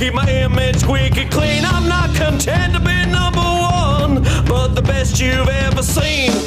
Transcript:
Keep my image quick and clean. I'm not content to be number one, but the best you've ever seen.